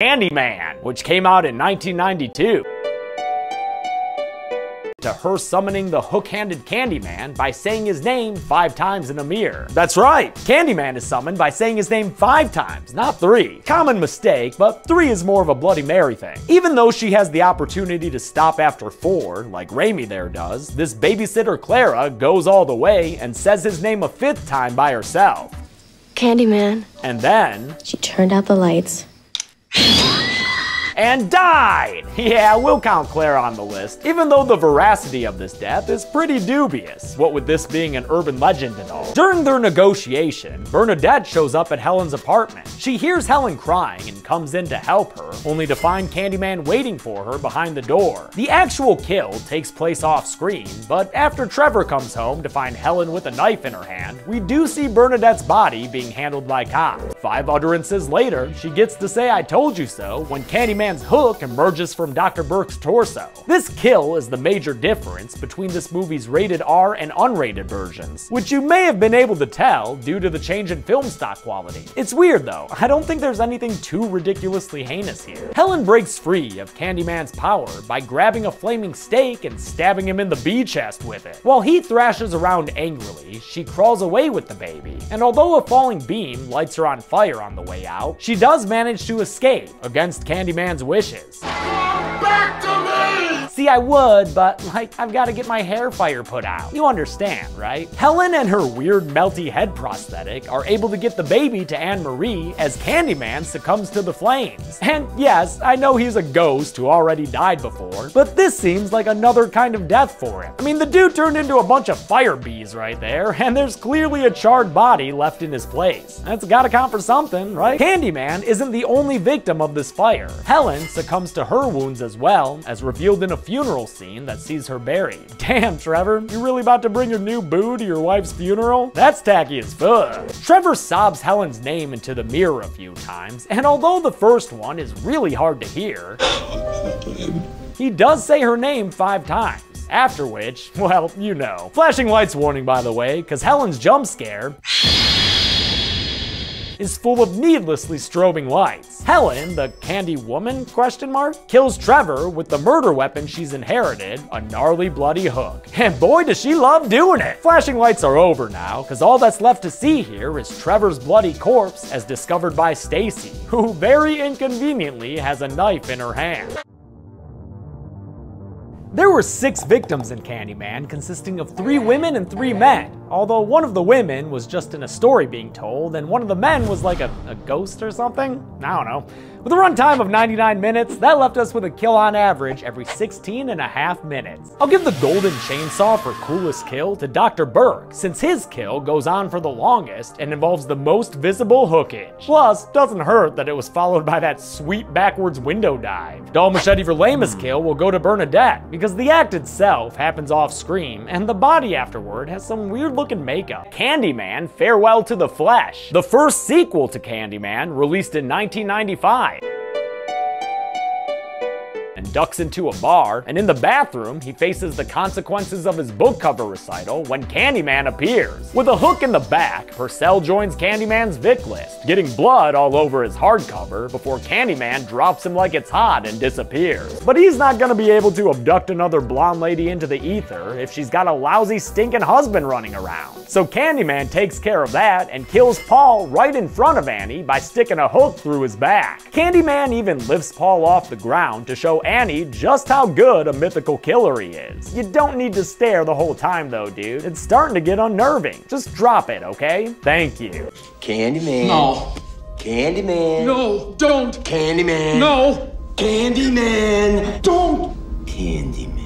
Candyman, which came out in 1992 to her summoning the hook-handed Candyman by saying his name five times in a mirror. That's right, Candyman is summoned by saying his name five times, not three. Common mistake, but three is more of a Bloody Mary thing. Even though she has the opportunity to stop after four, like Raimi there does, this babysitter Clara goes all the way and says his name a fifth time by herself. Candyman. And then... She turned out the lights you and died. Yeah, we'll count Claire on the list, even though the veracity of this death is pretty dubious, what with this being an urban legend and all. During their negotiation, Bernadette shows up at Helen's apartment. She hears Helen crying and comes in to help her, only to find Candyman waiting for her behind the door. The actual kill takes place off screen, but after Trevor comes home to find Helen with a knife in her hand, we do see Bernadette's body being handled by cops. Five utterances later, she gets to say I told you so when Candyman man's hook emerges from Dr. Burke's torso. This kill is the major difference between this movie's rated R and unrated versions, which you may have been able to tell due to the change in film stock quality. It's weird though, I don't think there's anything too ridiculously heinous here. Helen breaks free of Candyman's power by grabbing a flaming stake and stabbing him in the B chest with it. While he thrashes around angrily, she crawls away with the baby, and although a falling beam lights her on fire on the way out, she does manage to escape against Candyman's wishes. I would, but like, I've got to get my hair fire put out. You understand, right? Helen and her weird melty head prosthetic are able to get the baby to Anne Marie as Candyman succumbs to the flames. And yes, I know he's a ghost who already died before, but this seems like another kind of death for him. I mean, the dude turned into a bunch of fire bees right there, and there's clearly a charred body left in his place. That's gotta count for something, right? Candyman isn't the only victim of this fire. Helen succumbs to her wounds as well, as revealed in a funeral scene that sees her buried. Damn, Trevor, you really about to bring your new boo to your wife's funeral? That's tacky as fuck. Trevor sobs Helen's name into the mirror a few times, and although the first one is really hard to hear, he does say her name five times. After which, well, you know. Flashing lights warning, by the way, because Helen's jump scare is full of needlessly strobing lights. Helen, the candy woman, question mark, kills Trevor with the murder weapon she's inherited, a gnarly bloody hook. And boy does she love doing it! Flashing lights are over now, cause all that's left to see here is Trevor's bloody corpse as discovered by Stacy, who very inconveniently has a knife in her hand. There were six victims in Candyman, consisting of three women and three men although one of the women was just in a story being told, and one of the men was like a, a ghost or something? I don't know. With a runtime of 99 minutes, that left us with a kill on average every 16 and a half minutes. I'll give the golden chainsaw for coolest kill to Dr. Burke, since his kill goes on for the longest and involves the most visible hookage. Plus, doesn't hurt that it was followed by that sweet backwards window dive. Dull Machete for lamest kill will go to Bernadette, because the act itself happens off screen, and the body afterward has some weird looking makeup. Candyman Farewell to the Flesh, the first sequel to Candyman, released in 1995 and ducks into a bar, and in the bathroom, he faces the consequences of his book cover recital when Candyman appears. With a hook in the back, Purcell joins Candyman's Vic list, getting blood all over his hardcover before Candyman drops him like it's hot and disappears. But he's not gonna be able to abduct another blonde lady into the ether if she's got a lousy stinking husband running around. So Candyman takes care of that and kills Paul right in front of Annie by sticking a hook through his back. Candyman even lifts Paul off the ground to show Annie just how good a mythical killer he is. You don't need to stare the whole time though, dude. It's starting to get unnerving. Just drop it, okay? Thank you. Candyman. No. Candyman. No, don't. Candyman. No. Candyman. Don't. Candyman.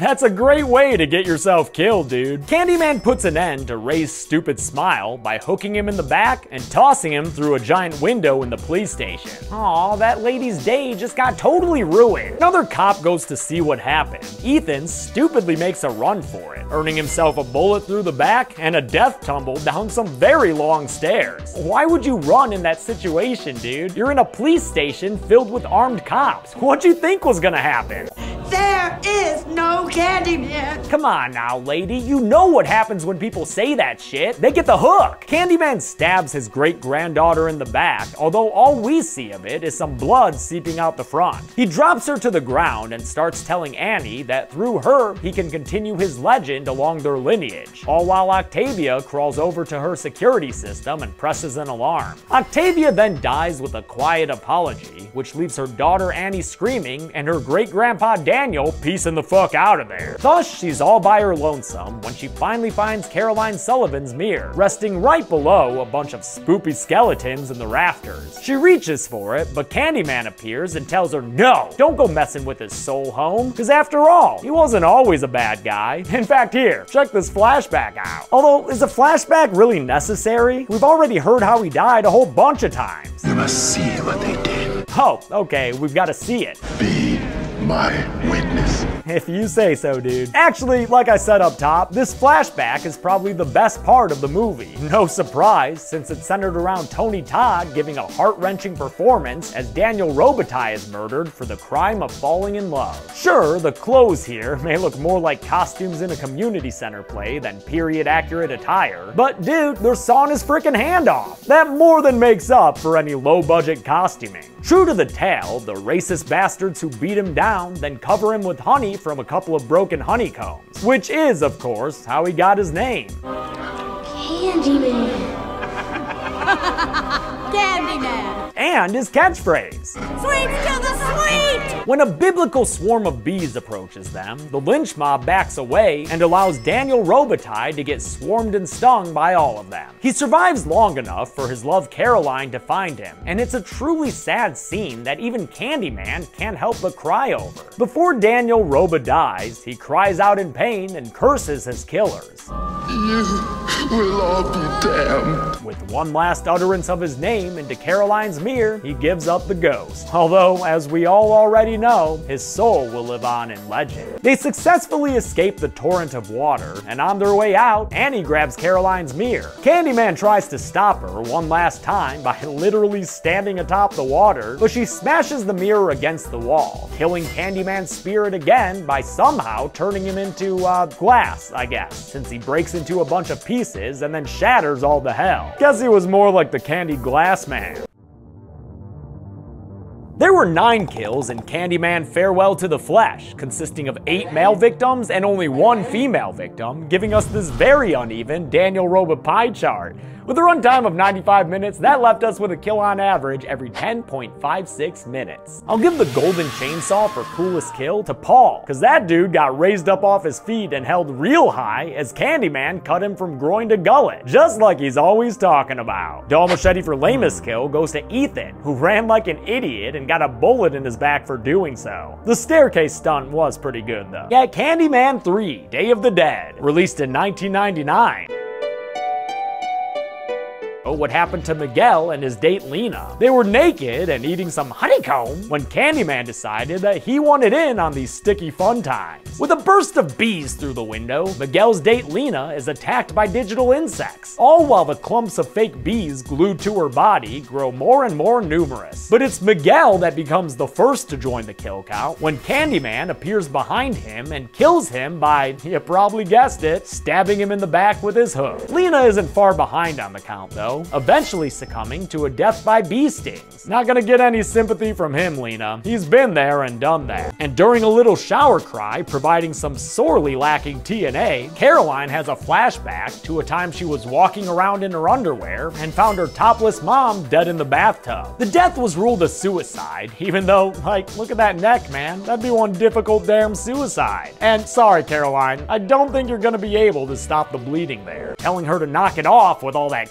That's a great way to get yourself killed, dude. Candyman puts an end to Ray's stupid smile by hooking him in the back and tossing him through a giant window in the police station. Aw, that lady's day just got totally ruined. Another cop goes to see what happened. Ethan stupidly makes a run for it, earning himself a bullet through the back and a death tumble down some very long stairs. Why would you run in that situation, dude? You're in a police station filled with armed cops. What'd you think was gonna happen? There is no Candyman. Come on now, lady. You know what happens when people say that shit. They get the hook. Candyman stabs his great granddaughter in the back, although all we see of it is some blood seeping out the front. He drops her to the ground and starts telling Annie that through her, he can continue his legend along their lineage, all while Octavia crawls over to her security system and presses an alarm. Octavia then dies with a quiet apology, which leaves her daughter Annie screaming and her great grandpa Daniel piecing the fuck out of there. Thus, she's all by her lonesome when she finally finds Caroline Sullivan's mirror, resting right below a bunch of spoopy skeletons in the rafters. She reaches for it, but Candyman appears and tells her no, don't go messing with his soul home, because after all, he wasn't always a bad guy. In fact, here, check this flashback out. Although, is a flashback really necessary? We've already heard how he died a whole bunch of times. You must see what they did. Oh, okay, we've got to see it. Be my. If you say so, dude. Actually, like I said up top, this flashback is probably the best part of the movie. No surprise, since it's centered around Tony Todd giving a heart-wrenching performance as Daniel Robitaille is murdered for the crime of falling in love. Sure, the clothes here may look more like costumes in a community center play than period-accurate attire, but dude, they're sawing his freaking hand off. That more than makes up for any low-budget costuming. True to the tale, the racist bastards who beat him down then cover him with honey from a couple of broken honeycombs, which is, of course, how he got his name. Candyman. Candyman. And his catchphrase. Sweets to the sweet. When a biblical swarm of bees approaches them, the lynch mob backs away and allows Daniel Robitaille to get swarmed and stung by all of them. He survives long enough for his love Caroline to find him, and it's a truly sad scene that even Candyman can't help but cry over. Before Daniel Roba dies, he cries out in pain and curses his killers. You will all be damned. With one last utterance of his name into Caroline's mirror, he gives up the ghost. Although, as we all already know, his soul will live on in legend. They successfully escape the torrent of water, and on their way out, Annie grabs Caroline's mirror. Candyman tries to stop her one last time by literally standing atop the water, but she smashes the mirror against the wall, killing Candyman's spirit again by somehow turning him into, uh, glass, I guess, since he breaks into a bunch of pieces and then shatters all to hell. Guess he was more like the candy glass man. There were nine kills in Candyman Farewell to the Flesh, consisting of eight male victims and only one female victim, giving us this very uneven Daniel Roba pie chart. With a runtime of 95 minutes, that left us with a kill on average every 10.56 minutes. I'll give the golden chainsaw for coolest kill to Paul, cause that dude got raised up off his feet and held real high as Candyman cut him from groin to gullet, just like he's always talking about. Dull machete for lamest kill goes to Ethan, who ran like an idiot and got a bullet in his back for doing so. The staircase stunt was pretty good though. Yeah, Candyman 3, Day of the Dead, released in 1999. Oh, what happened to Miguel and his date Lena? They were naked and eating some honeycomb when Candyman decided that he wanted in on these sticky fun times. With a burst of bees through the window, Miguel's date Lena is attacked by digital insects, all while the clumps of fake bees glued to her body grow more and more numerous. But it's Miguel that becomes the first to join the kill count when Candyman appears behind him and kills him by, you probably guessed it, stabbing him in the back with his hook. Lena isn't far behind on the count though, eventually succumbing to a death by bee stings. Not gonna get any sympathy from him, Lena. He's been there and done that. And during a little shower cry, providing some sorely lacking TNA, Caroline has a flashback to a time she was walking around in her underwear and found her topless mom dead in the bathtub. The death was ruled a suicide, even though, like, look at that neck, man. That'd be one difficult damn suicide. And sorry, Caroline, I don't think you're gonna be able to stop the bleeding there. Telling her to knock it off with all that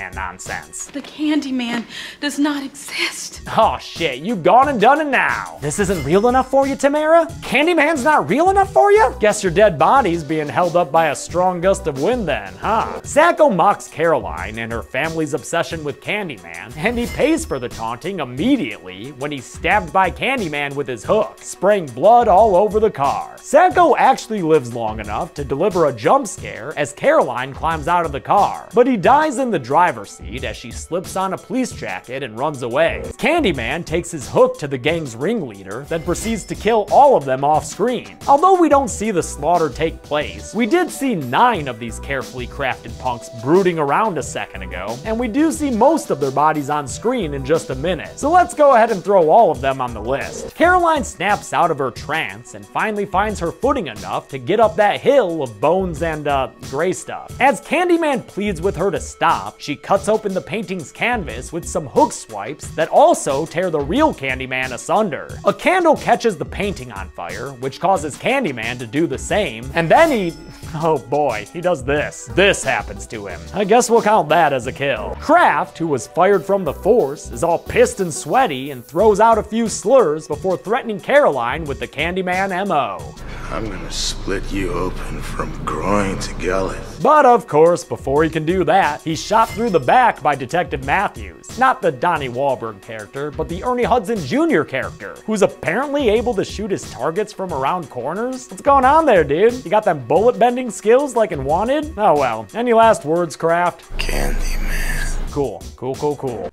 Candyman nonsense. The Candyman does not exist. Oh shit, you've gone and done it now. This isn't real enough for you, Tamara? Candyman's not real enough for you? Guess your dead body's being held up by a strong gust of wind then, huh? Sacco mocks Caroline and her family's obsession with Candyman, and he pays for the taunting immediately when he's stabbed by Candyman with his hook, spraying blood all over the car. Sacco actually lives long enough to deliver a jump scare as Caroline climbs out of the car, but he dies in the drive driver's seat as she slips on a police jacket and runs away. Candyman takes his hook to the gang's ringleader, then proceeds to kill all of them off screen. Although we don't see the slaughter take place, we did see nine of these carefully crafted punks brooding around a second ago, and we do see most of their bodies on screen in just a minute. So let's go ahead and throw all of them on the list. Caroline snaps out of her trance and finally finds her footing enough to get up that hill of bones and, uh, gray stuff. As Candyman pleads with her to stop, she cuts open the painting's canvas with some hook swipes that also tear the real Candyman asunder. A candle catches the painting on fire, which causes Candyman to do the same, and then he Oh boy, he does this. This happens to him. I guess we'll count that as a kill. Kraft, who was fired from the force, is all pissed and sweaty and throws out a few slurs before threatening Caroline with the Candyman MO. I'm gonna split you open from groin to gullet. But of course, before he can do that, he's shot through the back by Detective Matthews. Not the Donnie Wahlberg character, but the Ernie Hudson Jr. character, who's apparently able to shoot his targets from around corners. What's going on there, dude? You got them bullet bending skills like in Wanted? Oh well. Any last words, Kraft? Candyman. Cool, cool, cool, cool.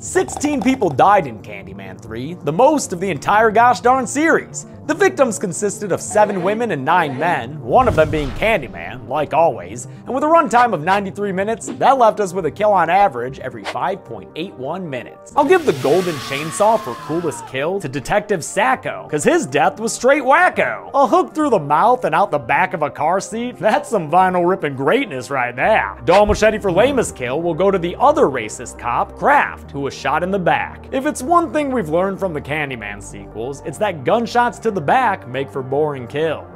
16 people died in Candyman 3, the most of the entire gosh darn series. The victims consisted of 7 women and 9 men, one of them being Candyman, like always, and with a runtime of 93 minutes, that left us with a kill on average every 5.81 minutes. I'll give the golden chainsaw for coolest kill to Detective Sacco, cause his death was straight wacko. A hook through the mouth and out the back of a car seat, that's some vinyl ripping greatness right there. Dull machete for lamest kill will go to the other racist cop, Kraft, who was shot in the back. If it's one thing we've learned from the Candyman sequels, it's that gunshots to the back make for boring kills.